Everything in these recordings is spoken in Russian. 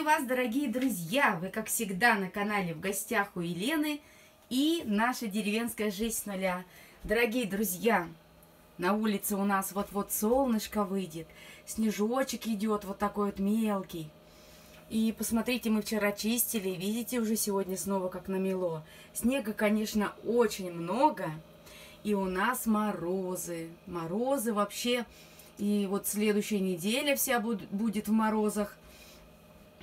Приветствую вас, дорогие друзья! Вы, как всегда, на канале «В гостях у Елены» и «Наша деревенская жизнь с нуля». Дорогие друзья, на улице у нас вот-вот солнышко выйдет, снежочек идет вот такой вот мелкий. И посмотрите, мы вчера чистили, видите, уже сегодня снова как намело. Снега, конечно, очень много, и у нас морозы. Морозы вообще, и вот следующая неделя вся будет в морозах.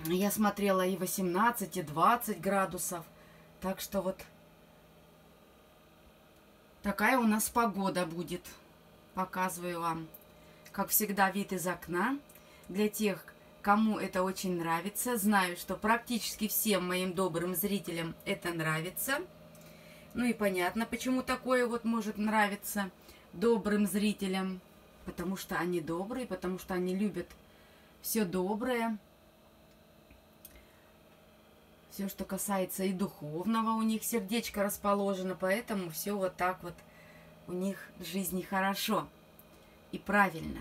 Я смотрела и 18, и 20 градусов. Так что вот такая у нас погода будет. Показываю вам, как всегда, вид из окна. Для тех, кому это очень нравится, знаю, что практически всем моим добрым зрителям это нравится. Ну и понятно, почему такое вот может нравиться добрым зрителям. Потому что они добрые, потому что они любят все доброе все, что касается и духовного, у них сердечко расположено, поэтому все вот так вот у них в жизни хорошо и правильно.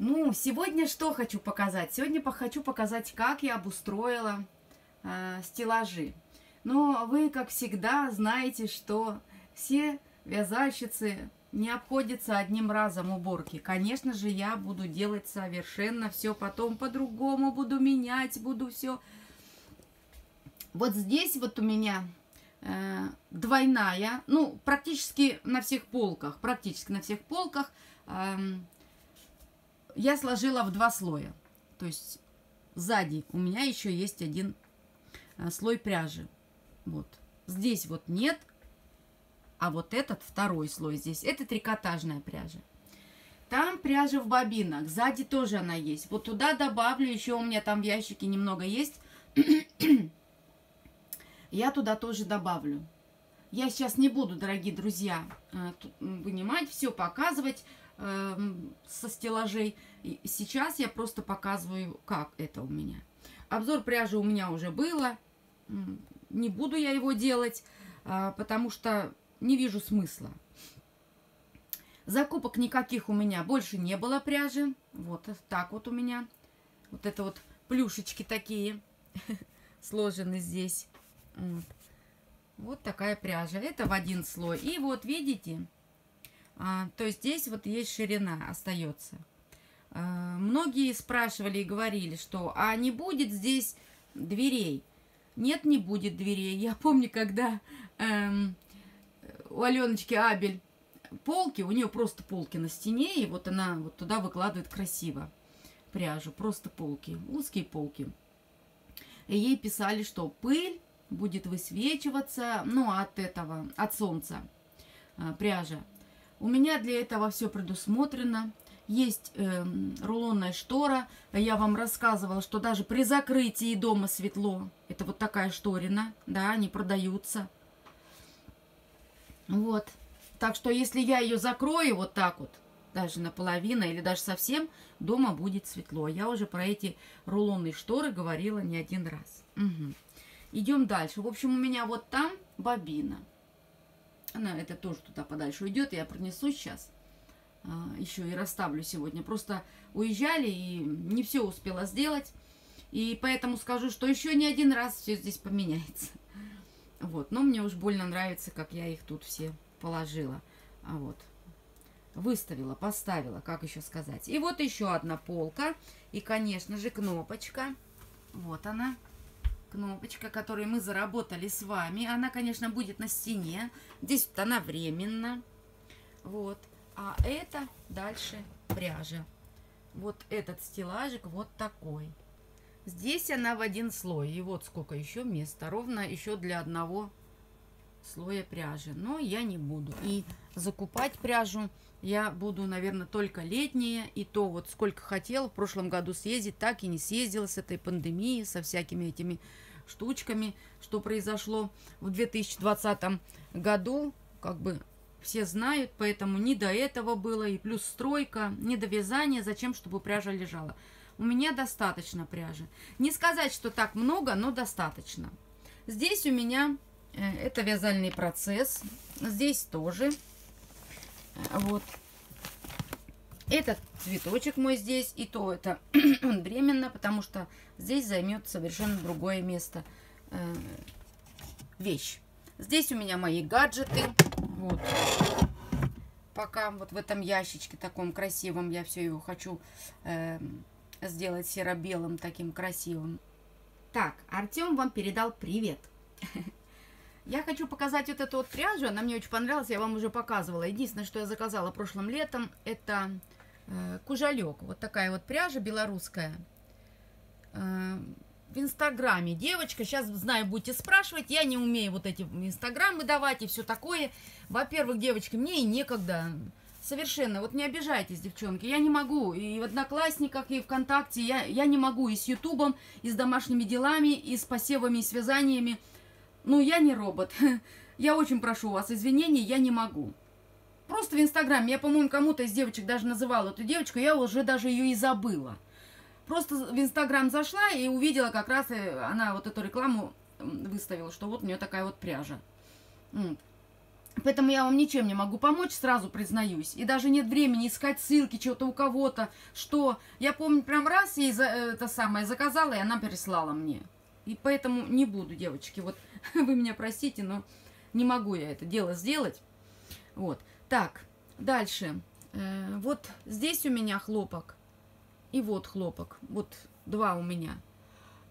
Ну, сегодня что хочу показать? Сегодня хочу показать, как я обустроила э, стеллажи. Но вы, как всегда, знаете, что все вязальщицы не обходятся одним разом уборки. Конечно же, я буду делать совершенно все потом по-другому, буду менять, буду все вот здесь вот у меня э, двойная, ну, практически на всех полках, практически на всех полках э, я сложила в два слоя. То есть сзади у меня еще есть один э, слой пряжи. Вот. Здесь вот нет, а вот этот второй слой здесь, это трикотажная пряжа. Там пряжа в бобинах, сзади тоже она есть. Вот туда добавлю, еще у меня там в ящике немного есть я туда тоже добавлю. Я сейчас не буду, дорогие друзья, э, вынимать все, показывать э, со стеллажей. Сейчас я просто показываю, как это у меня. Обзор пряжи у меня уже было. Не буду я его делать, а, потому что не вижу смысла. Закупок никаких у меня больше не было пряжи. Вот так вот у меня. Вот это вот плюшечки такие сложены здесь. Вот. вот такая пряжа. Это в один слой. И вот видите, а, то есть здесь вот есть ширина остается. А, многие спрашивали и говорили, что а не будет здесь дверей. Нет, не будет дверей. Я помню, когда эм, у Аленочки Абель полки, у нее просто полки на стене, и вот она вот туда выкладывает красиво пряжу, просто полки, узкие полки. И ей писали, что пыль будет высвечиваться, ну, от этого, от солнца э, пряжа. У меня для этого все предусмотрено. Есть э, рулонная штора. Я вам рассказывала, что даже при закрытии дома светло. Это вот такая шторина, да, они продаются. Вот. Так что если я ее закрою вот так вот, даже наполовину или даже совсем, дома будет светло. Я уже про эти рулонные шторы говорила не один раз. Угу. Идем дальше. В общем, у меня вот там бобина. Она это тоже туда подальше уйдет. Я пронесу сейчас. А, еще и расставлю сегодня. Просто уезжали и не все успела сделать. И поэтому скажу, что еще не один раз все здесь поменяется. Вот. Но мне уж больно нравится, как я их тут все положила. А вот. Выставила, поставила, как еще сказать. И вот еще одна полка. И, конечно же, кнопочка. Вот она кнопочка, которую мы заработали с вами. Она, конечно, будет на стене. Здесь вот она временно. Вот. А это дальше пряжа. Вот этот стеллажик вот такой. Здесь она в один слой. И вот сколько еще места. Ровно еще для одного слоя пряжи. Но я не буду. И закупать пряжу я буду, наверное, только летние. И то вот сколько хотела в прошлом году съездить, так и не съездила с этой пандемией, со всякими этими штучками, что произошло в 2020 году, как бы все знают, поэтому не до этого было, и плюс стройка, не до вязания, зачем, чтобы пряжа лежала. У меня достаточно пряжи. Не сказать, что так много, но достаточно. Здесь у меня это вязальный процесс, здесь тоже. Вот. Этот цветочек мой здесь, и то это он временно, потому что здесь займет совершенно другое место э, вещь. Здесь у меня мои гаджеты. Вот. Пока вот в этом ящичке таком красивом я все его хочу э, сделать серо-белым, таким красивым. Так, Артем вам передал привет. Я хочу показать вот эту вот пряжу, она мне очень понравилась, я вам уже показывала. Единственное, что я заказала прошлым летом, это э, кужалек. Вот такая вот пряжа белорусская. Э, в Инстаграме девочка, сейчас, знаю, будете спрашивать, я не умею вот эти Инстаграмы давать и все такое. Во-первых, девочки, мне и некогда. Совершенно. Вот не обижайтесь, девчонки. Я не могу. И в Одноклассниках, и ВКонтакте. Я, я не могу и с Ютубом, и с домашними делами, и с посевами, и связаниями. Ну, я не робот. Я очень прошу вас извинений, я не могу. Просто в Инстаграме. Я, по-моему, кому-то из девочек даже называла эту девочку. Я уже даже ее и забыла. Просто в Инстаграм зашла и увидела как раз, э, она вот эту рекламу выставила, что вот у нее такая вот пряжа. Поэтому я вам ничем не могу помочь, сразу признаюсь. И даже нет времени искать ссылки чего-то у кого-то, что... Я помню, прям раз ей за, э, это самое заказала, и она переслала мне. И поэтому не буду, девочки. Вот вы меня простите, но не могу я это дело сделать. Вот. Так, дальше. Э, вот здесь у меня хлопок. И вот хлопок. Вот два у меня.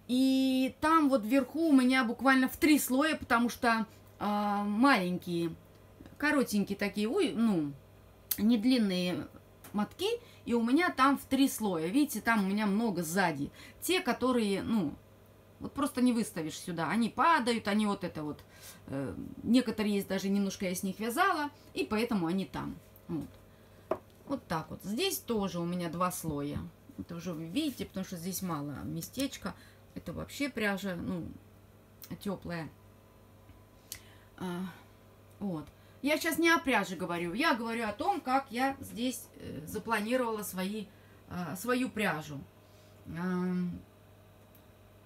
И там вот вверху у меня буквально в три слоя, потому что э, маленькие коротенькие такие, ой, ну, не длинные мотки, и у меня там в три слоя. Видите, там у меня много сзади. Те, которые, ну, вот просто не выставишь сюда. Они падают, они вот это вот... Э, некоторые есть даже немножко я с них вязала, и поэтому они там. Вот. вот так вот. Здесь тоже у меня два слоя. Это уже вы видите, потому что здесь мало местечка. Это вообще пряжа, ну, теплая. А, вот. Я сейчас не о пряже говорю, я говорю о том, как я здесь э, запланировала свои, э, свою пряжу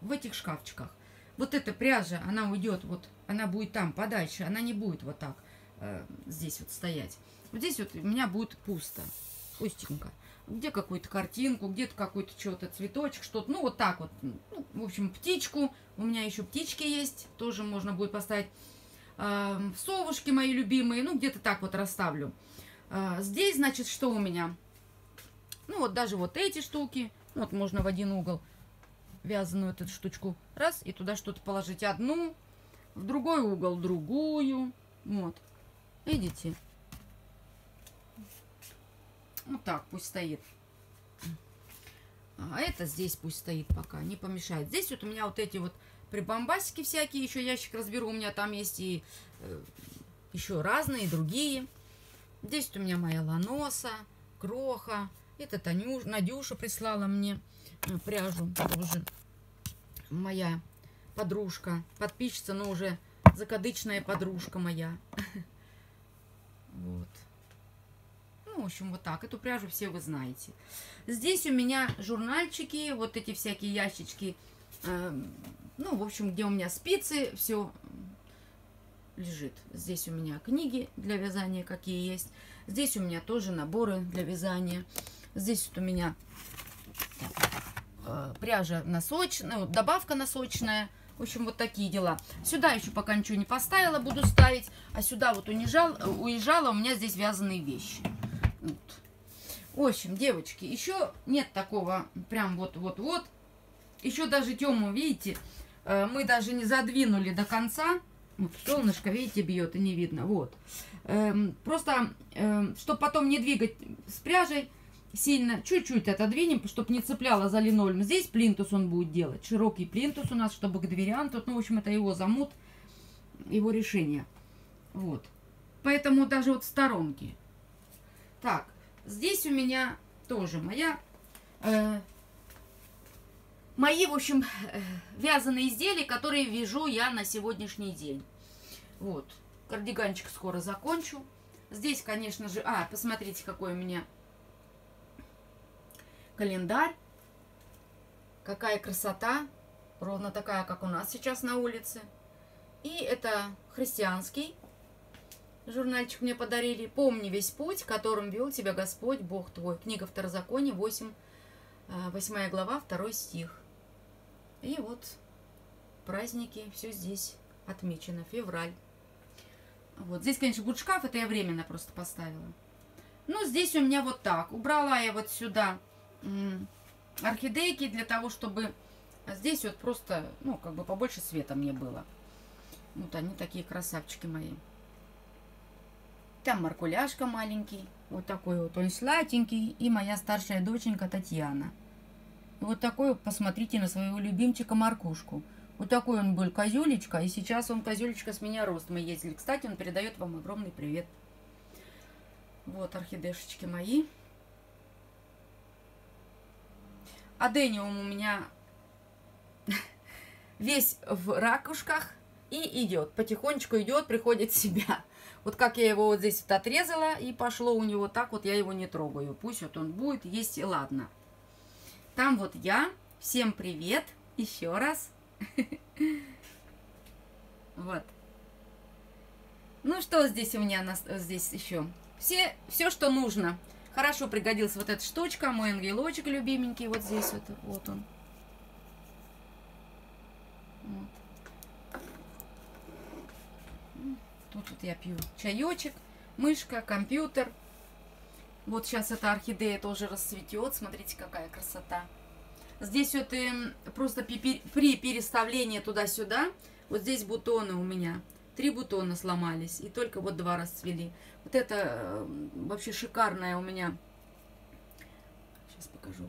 в этих шкафчиках. Вот эта пряжа, она уйдет, вот она будет там подальше, она не будет вот так э, здесь вот стоять. Вот здесь вот у меня будет пусто, пустенько. Где какую-то картинку, где-то какой-то что-то цветочек, что-то, ну вот так вот. Ну, в общем, птичку, у меня еще птички есть, тоже можно будет поставить э, совушки мои любимые, ну, где-то так вот расставлю. Э, здесь, значит, что у меня? Ну, вот даже вот эти штуки, вот можно в один угол вязаную эту штучку, раз, и туда что-то положить одну, в другой угол другую, вот, видите? Вот так пусть стоит. А это здесь пусть стоит пока, не помешает. Здесь вот у меня вот эти вот прибамбасики всякие, еще ящик разберу, у меня там есть и э, еще разные другие. Здесь у меня моя ланоса, кроха. Это Танюш, Надюша прислала мне пряжу тоже. Моя подружка, подписчица, но уже закадычная подружка моя. Вот. Ну, в общем, вот так. Эту пряжу все вы знаете. Здесь у меня журнальчики, вот эти всякие ящички эм, ну, в общем, где у меня спицы, все лежит. Здесь у меня книги для вязания, какие есть. Здесь у меня тоже наборы для вязания. Здесь вот у меня э, пряжа носочная, добавка носочная. В общем, вот такие дела. Сюда еще пока ничего не поставила, буду ставить. А сюда вот унижал, уезжала, у меня здесь вязаные вещи. Вот. В общем, девочки, еще нет такого прям вот-вот-вот. Еще даже Тему, видите, Э, мы даже не задвинули до конца. Вот, солнышко, видите, бьет и не видно. Вот. Эм, просто, эм, чтобы потом не двигать с пряжей сильно, чуть-чуть отодвинем, чтобы не цепляло за линолеум. Здесь плинтус он будет делать. Широкий плинтус у нас, чтобы к дверям. Тут, ну, в общем, это его замут, его решение. Вот. Поэтому даже вот в сторонке. Так, здесь у меня тоже моя э, мои, в общем, э, вязаные изделия, которые вяжу я на сегодняшний день. Вот, кардиганчик скоро закончу. Здесь, конечно же, а, посмотрите, какой у меня календарь. Какая красота, ровно такая, как у нас сейчас на улице. И это христианский Журнальчик мне подарили. Помни весь путь, которым вел тебя Господь, Бог твой. Книга Второзакония, 8, 8 а, глава, 2 стих. И вот праздники, все здесь отмечено. Февраль. Вот здесь, конечно, будет шкаф, это я временно просто поставила. Ну, здесь у меня вот так. Убрала я вот сюда орхидейки для того, чтобы здесь вот просто, ну, как бы побольше света мне было. Вот они такие красавчики мои. Там маркуляшка маленький, вот такой вот он сладенький, и моя старшая доченька Татьяна. Вот такой, посмотрите на своего любимчика Маркушку. Вот такой он был козюлечка, и сейчас он козюлечка с меня рост. Мы ездили. Кстати, он передает вам огромный привет. Вот орхидешечки мои. Адениум у меня весь в ракушках и идет. Потихонечку идет, приходит в себя. Вот как я его вот здесь вот отрезала, и пошло у него так вот, я его не трогаю. Пусть вот он будет есть, и ладно. Там вот я. Всем привет еще раз. Вот. Ну, что здесь у меня здесь еще? Все, все, что нужно. Хорошо пригодилась вот эта штучка, мой ангелочек любименький, вот здесь вот, вот он. Вот. Тут вот я пью чаечек, мышка, компьютер. Вот сейчас эта орхидея тоже расцветет. Смотрите, какая красота. Здесь вот и эм, просто при переставлении туда-сюда, вот здесь бутоны у меня. Три бутона сломались, и только вот два расцвели. Вот это эм, вообще шикарная у меня. Сейчас покажу.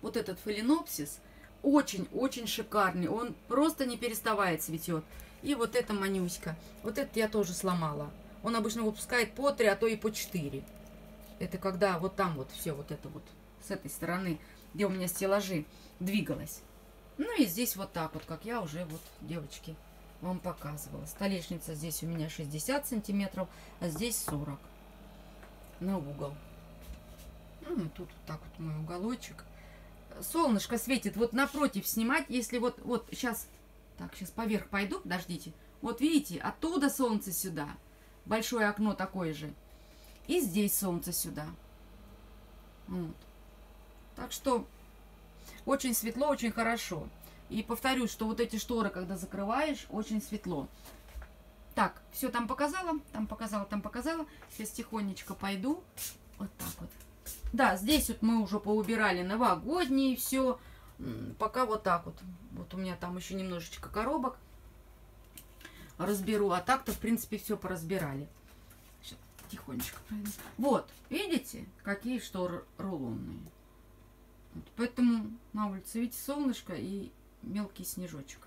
Вот этот фаленопсис очень-очень шикарный. Он просто не переставая цветет. И вот эта манюська. Вот это я тоже сломала. Он обычно выпускает по три, а то и по четыре. Это когда вот там вот все вот это вот с этой стороны, где у меня стеллажи, двигалось. Ну и здесь вот так вот, как я уже вот, девочки, вам показывала. Столешница здесь у меня 60 сантиметров, а здесь 40 на угол. Ну, и тут вот так вот мой уголочек. Солнышко светит вот напротив снимать, если вот, вот сейчас, так, сейчас поверх пойду, подождите. Вот видите, оттуда солнце сюда. Большое окно такое же. И здесь солнце сюда. Вот. Так что очень светло, очень хорошо. И повторюсь, что вот эти шторы, когда закрываешь, очень светло. Так, все там показала, там показала, там показала. Сейчас тихонечко пойду. Вот так вот. Да, здесь вот мы уже поубирали новогодние, все. Пока вот так вот. Вот у меня там еще немножечко коробок разберу. А так-то, в принципе, все поразбирали. Сейчас тихонечко пройду. Вот, видите, какие шторы рулонные. Вот, поэтому на улице, видите, солнышко и мелкий снежочек.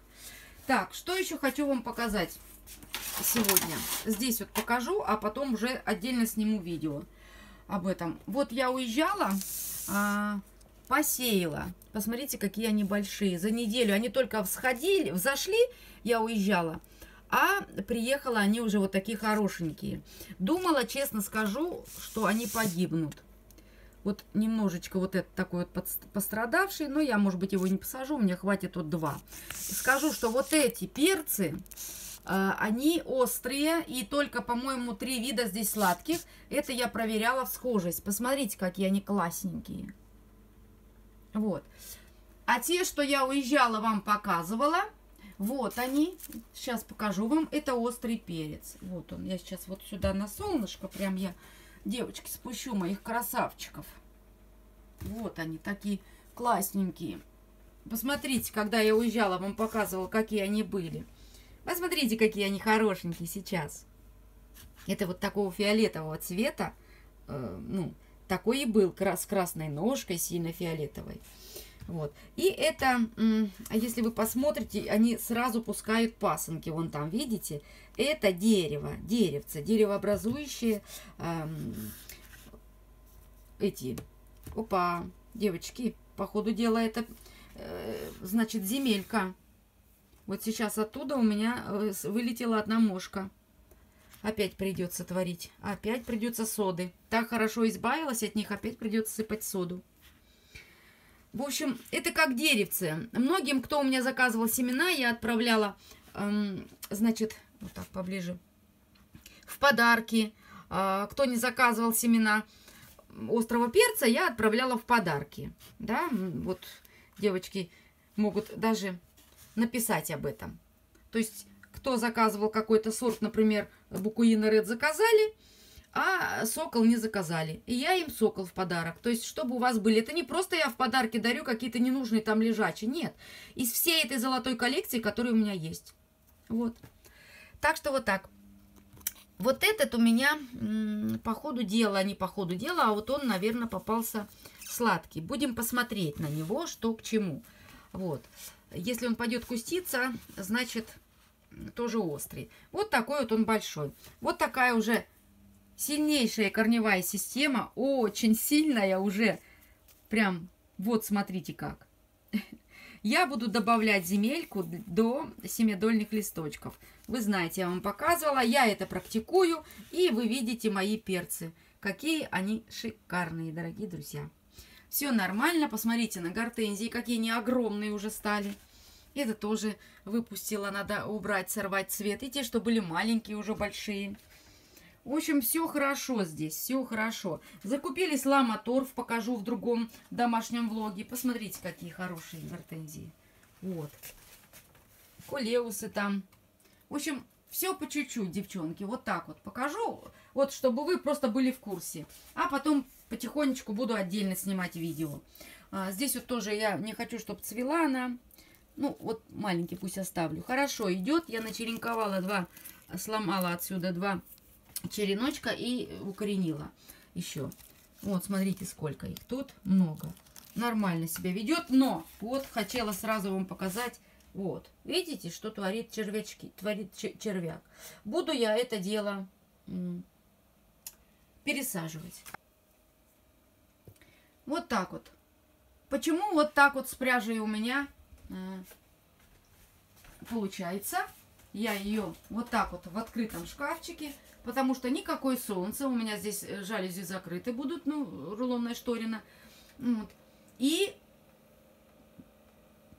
Так, что еще хочу вам показать сегодня. Здесь вот покажу, а потом уже отдельно сниму видео об этом. Вот я уезжала, а, посеяла. Посмотрите, какие они большие. За неделю они только всходили, взошли, я уезжала. А приехала они уже вот такие хорошенькие. Думала, честно скажу, что они погибнут. Вот немножечко вот этот такой вот пострадавший, но я, может быть, его не посажу, мне хватит вот два. Скажу, что вот эти перцы, э, они острые, и только, по-моему, три вида здесь сладких. Это я проверяла в схожесть. Посмотрите, какие они классненькие. Вот. А те, что я уезжала, вам показывала, вот они. Сейчас покажу вам. Это острый перец. Вот он. Я сейчас вот сюда на солнышко прям я Девочки, спущу моих красавчиков. Вот они, такие классненькие. Посмотрите, когда я уезжала, вам показывала, какие они были. Посмотрите, какие они хорошенькие сейчас. Это вот такого фиолетового цвета. Э, ну, такой и был, с красной ножкой, сильно фиолетовой. Вот. И это, если вы посмотрите, они сразу пускают пасынки. Вон там, видите? Это дерево, деревце, деревообразующие эм, эти. Опа, девочки, по ходу дела это, э, значит, земелька. Вот сейчас оттуда у меня э, вылетела одна мошка. Опять придется творить. Опять придется соды. Так хорошо избавилась от них, опять придется сыпать соду. В общем, это как деревце. Многим, кто у меня заказывал семена, я отправляла, эм, значит, вот так поближе, в подарки. А, кто не заказывал семена острого перца, я отправляла в подарки. Да, вот девочки могут даже написать об этом. То есть, кто заказывал какой-то сорт, например, букуина Ред заказали, а сокол не заказали. И я им сокол в подарок. То есть, чтобы у вас были. Это не просто я в подарке дарю какие-то ненужные там лежачие. Нет. Из всей этой золотой коллекции, которая у меня есть. Вот. Так что вот так. Вот этот у меня по ходу дела, не по ходу дела, а вот он, наверное, попался сладкий. Будем посмотреть на него, что к чему. Вот. Если он пойдет куститься, значит, тоже острый. Вот такой вот он большой. Вот такая уже сильнейшая корневая система. Очень сильная уже. Прям, вот смотрите как. Я буду добавлять земельку до семидольных листочков. Вы знаете, я вам показывала, я это практикую, и вы видите мои перцы. Какие они шикарные, дорогие друзья. Все нормально, посмотрите на гортензии, какие они огромные уже стали. Это тоже выпустила, надо убрать, сорвать цвет. И те, что были маленькие, уже большие. В общем, все хорошо здесь, все хорошо. Закупили сламаторф, покажу в другом домашнем влоге. Посмотрите, какие хорошие гортензии. Вот. Колеусы там. В общем, все по чуть-чуть, девчонки. Вот так вот покажу. Вот, чтобы вы просто были в курсе. А потом потихонечку буду отдельно снимать видео. А, здесь вот тоже я не хочу, чтобы цвела она. Ну, вот маленький пусть оставлю. Хорошо, идет. Я начеренковала два, сломала отсюда два череночка и укоренила еще. Вот, смотрите, сколько их. Тут много. Нормально себя ведет, но вот хотела сразу вам показать. Вот, видите, что творит червячки, творит червяк. Буду я это дело пересаживать. Вот так вот. Почему вот так вот с пряжей у меня э, получается? Я ее вот так вот в открытом шкафчике потому что никакое солнце, у меня здесь э, жалюзи закрыты будут, ну, рулонная шторина. Вот. И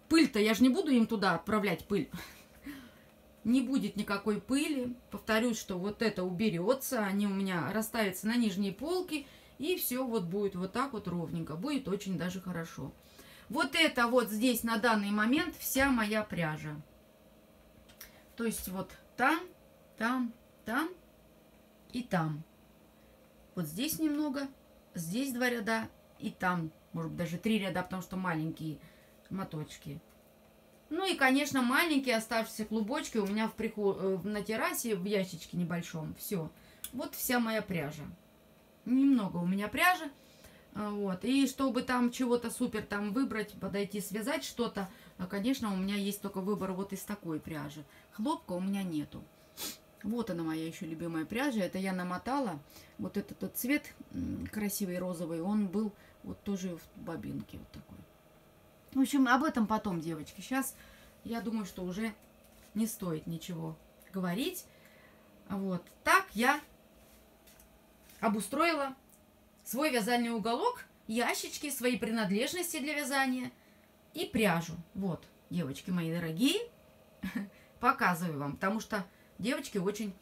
пыль-то, я же не буду им туда отправлять пыль. Не будет никакой пыли. Повторюсь, что вот это уберется, они у меня расставятся на нижние полки, и все вот будет вот так вот ровненько. Будет очень даже хорошо. Вот это вот здесь на данный момент вся моя пряжа. То есть вот там, там, там и там. Вот здесь немного, здесь два ряда и там, может быть, даже три ряда, потому что маленькие моточки. Ну и, конечно, маленькие оставшиеся клубочки у меня в приход... Э, на террасе в ящичке небольшом. Все. Вот вся моя пряжа. Немного у меня пряжи. А, вот. И чтобы там чего-то супер там выбрать, подойти, связать что-то, конечно, у меня есть только выбор вот из такой пряжи. Хлопка у меня нету. Вот она моя еще любимая пряжа. Это я намотала. Вот этот тот цвет красивый розовый, он был вот тоже в бобинке вот такой. В общем, об этом потом, девочки. Сейчас я думаю, что уже не стоит ничего говорить. Вот. Так я обустроила свой вязальный уголок, ящички, свои принадлежности для вязания и пряжу. Вот, девочки мои дорогие, показываю вам, потому что девочки очень...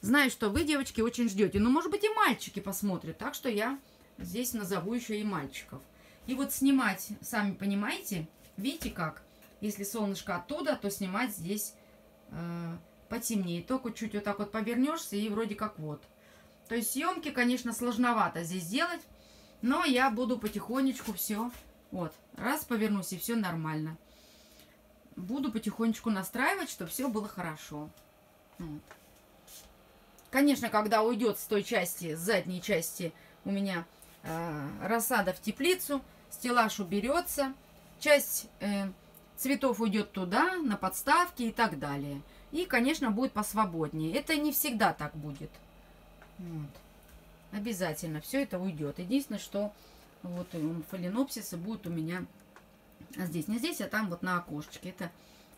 Знаю, что вы, девочки, очень ждете. Но, может быть, и мальчики посмотрят. Так что я здесь назову еще и мальчиков. И вот снимать, сами понимаете, видите как? Если солнышко оттуда, то снимать здесь э, потемнее. Только чуть вот так вот повернешься и вроде как вот. То есть съемки, конечно, сложновато здесь делать. Но я буду потихонечку все... Вот, раз повернусь, и все нормально буду потихонечку настраивать, чтобы все было хорошо. Вот. Конечно, когда уйдет с той части, с задней части у меня э, рассада в теплицу, стеллаж уберется, часть э, цветов уйдет туда, на подставки и так далее. И, конечно, будет посвободнее. Это не всегда так будет. Вот. Обязательно все это уйдет. Единственное, что вот фаленопсисы будут у меня здесь. Не здесь, а там вот на окошечке. Это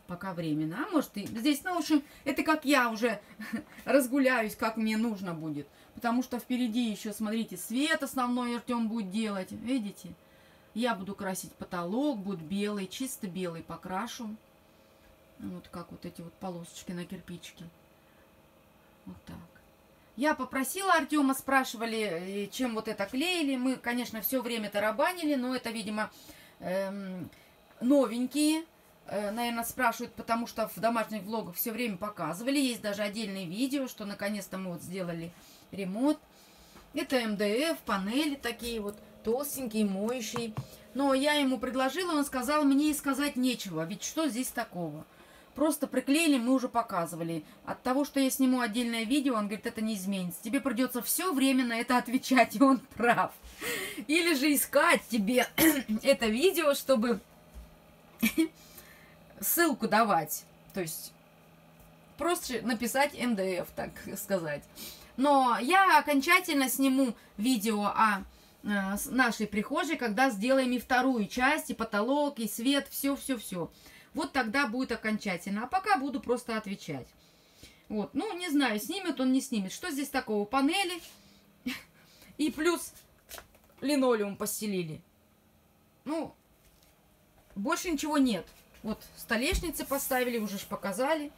пока временно. А может и здесь, ну, в общем, это как я уже разгуляюсь, как мне нужно будет. Потому что впереди еще, смотрите, свет основной Артем будет делать. Видите? Я буду красить потолок, будет белый, чисто белый покрашу. Вот как вот эти вот полосочки на кирпичке. Вот так. Я попросила Артема, спрашивали, чем вот это клеили. Мы, конечно, все время тарабанили, но это, видимо, эм, новенькие. Э, наверное, спрашивают, потому что в домашних влогах все время показывали. Есть даже отдельные видео, что наконец-то мы вот сделали ремонт. Это МДФ, панели такие вот, толстенькие, моющие. Но я ему предложила, он сказал, мне и сказать нечего, ведь что здесь такого? Просто приклеили, мы уже показывали. От того, что я сниму отдельное видео, он говорит, это не изменится. Тебе придется все время на это отвечать, и он прав. Или же искать тебе это видео, чтобы ссылку давать. То есть просто написать МДФ, так сказать. Но я окончательно сниму видео о э, нашей прихожей, когда сделаем и вторую часть, и потолок, и свет, все-все-все. Вот тогда будет окончательно. А пока буду просто отвечать. Вот, ну, не знаю, снимет он, не снимет. Что здесь такого? Панели и плюс линолеум постелили. Ну, больше ничего нет. Вот столешницы поставили, уже ж показали.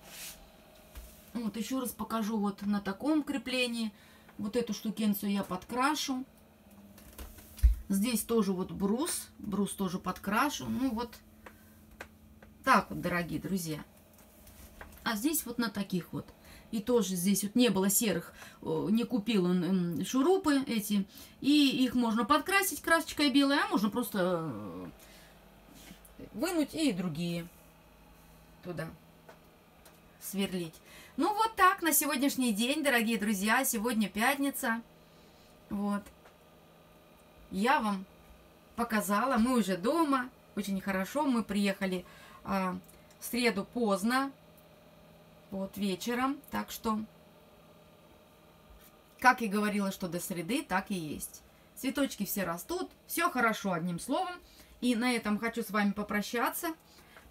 Вот еще раз покажу вот на таком креплении. Вот эту штукенцию я подкрашу. Здесь тоже вот брус. Брус тоже подкрашу. Ну вот так вот, дорогие друзья. А здесь вот на таких вот. И тоже здесь вот не было серых, не купил он шурупы эти. И их можно подкрасить красочкой белой, а можно просто э, вынуть и другие туда сверлить. Ну вот так на сегодняшний день, дорогие друзья. Сегодня пятница. Вот. Я вам показала. Мы уже дома. Очень хорошо. Мы приехали а, в среду поздно. Вот вечером. Так что, как и говорила, что до среды, так и есть. Цветочки все растут. Все хорошо, одним словом. И на этом хочу с вами попрощаться.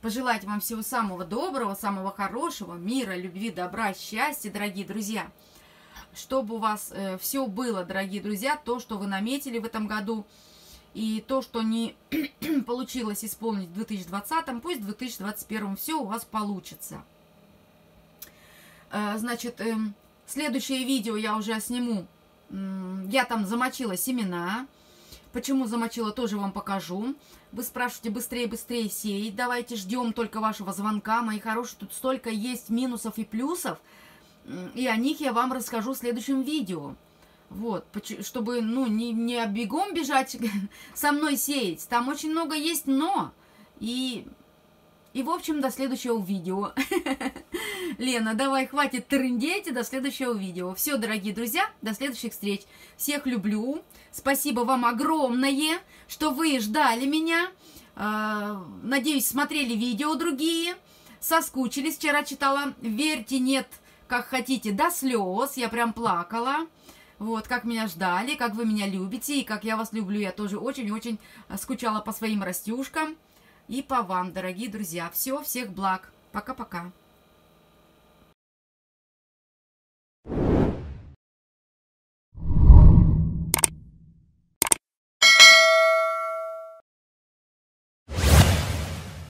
Пожелать вам всего самого доброго, самого хорошего, мира, любви, добра, счастья, дорогие друзья. Чтобы у вас э, все было, дорогие друзья, то, что вы наметили в этом году, и то, что не получилось исполнить в 2020, пусть в 2021 все у вас получится. Э, значит, э, следующее видео я уже сниму. Я там замочила семена. Почему замочила, тоже вам покажу. Вы спрашиваете быстрее, быстрее сеять. Давайте ждем только вашего звонка. Мои хорошие, тут столько есть минусов и плюсов. И о них я вам расскажу в следующем видео. Вот, чтобы, ну, не, не бегом бежать со мной сеять. Там очень много есть но. И, и в общем, до следующего видео. Лена, давай, хватит трындеть, и до следующего видео. Все, дорогие друзья, до следующих встреч. Всех люблю. Спасибо вам огромное, что вы ждали меня. А, надеюсь, смотрели видео другие. Соскучились. Вчера читала «Верьте, нет, как хотите, до слез». Я прям плакала. Вот, как меня ждали, как вы меня любите, и как я вас люблю. Я тоже очень-очень скучала по своим растюшкам и по вам, дорогие друзья. Все, всех благ. Пока-пока.